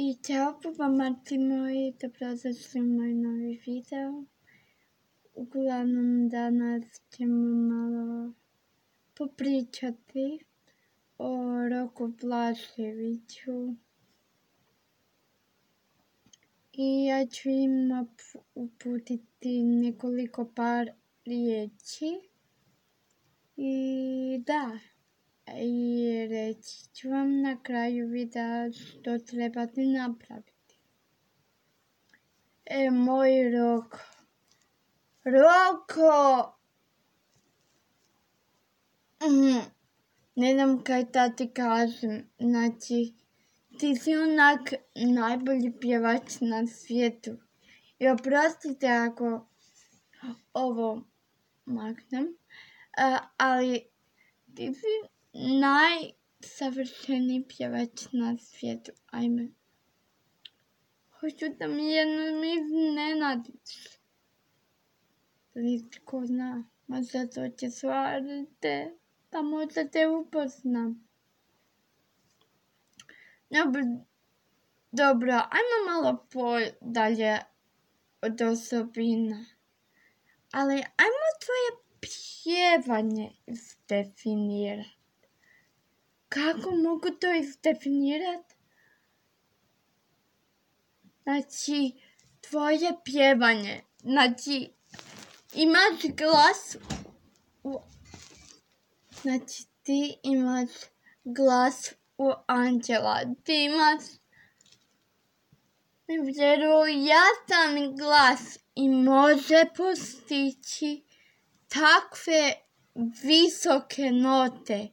I ćao pomamati moji, dobrodošli u moj novi video. Uglavnom danas ćemo malo popričati o Roku Blaževiću. I ja ću im uputiti nekoliko par riječi. I da, i reći ću vam na kraju videa što trebate napraviti. E, moj Roko. Roko! Mm, ne znam kaj ta ti kažem. Znači, ti si onak najbolji pjevač na svijetu. I oprostite ako ovo maknem, ali ti si najsavršeniji pjevač na svijetu. Ajme. Hoću da mi jednom iznenadiš. Vidite ko zna, možda to će stvarite, pa možda te upoznam. Dobro, dobro, ajmo malo podalje od osobina. Ali ajmo tvoje pjevanje izdefinirati. Kako mogu to izdefinirati? Znači, tvoje pjevanje. Znači, imaš glas. Znači, ti imaš glas u anđela. Ti imaš nevjerojatan glas i može postići takve visoke note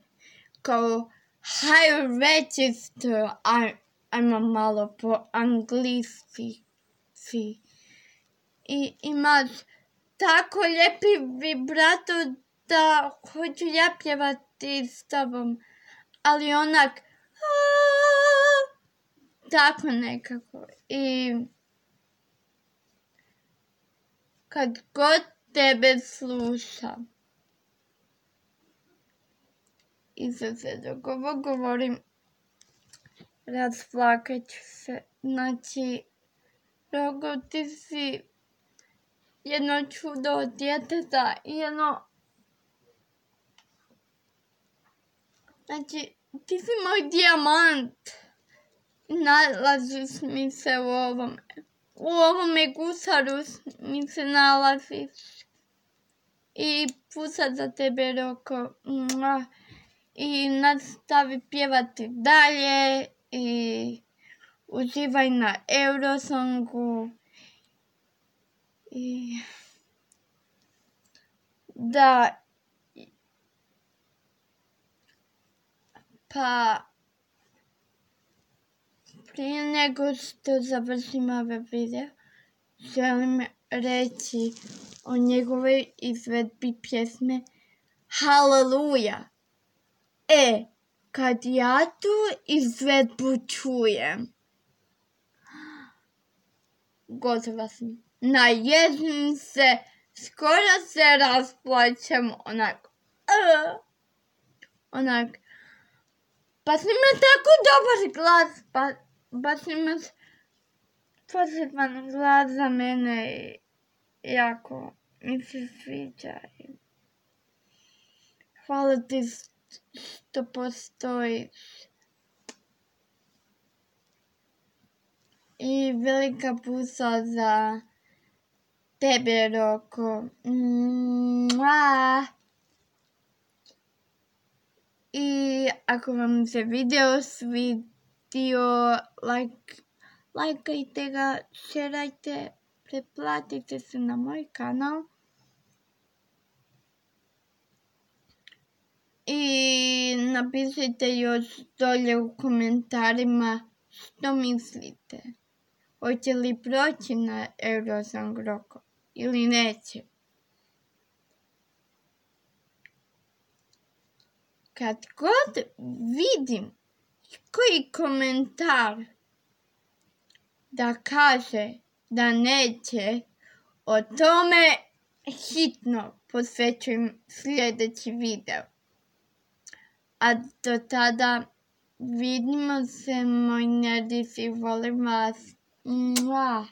kao high register, ajmo malo po angliski. I imaš tako lijepi vibrato da hoću ja pjevati s tobom, ali onak tako nekako. I kad god tebe slušam, i se dok ovo govorim razplakat ću se. Znači, Rogo, ti si jedno čudo od djeteta i jedno... Znači, ti si moj dijamant. Nalaziš mi se u ovome. U ovome gusaru mi se nalaziš. I pusat za tebe, Roko. I nastavi pjevati dalje i uživaj na Eurosongu i da pa prije nego što završim ove video želim reći o njegovoj izvedbi pjesme Hallelujah. E, kad ja tu izvedbu čujem, gotova sam. Naježim se, skoro se rasplaćem, onak, uh, onak, baš ima tako dobar glas, ba, baš ima poseban glas za mene i jako mi se sviđa. Hvala ti što postoji. I velika pusa za tebe, Roko. I ako vam se video svidio, like, lajkajte ga, šerajte, pretplatite se na moj kanal. I napišite još dolje u komentarima što mislite. Hoće li proći na Eurosong Roko ili neće. Kad god vidim koji komentar da kaže da neće, o tome hitno posvećujem sljedeći video a do tada vidimo se, moj nerdici, volim vas. Mua.